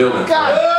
building.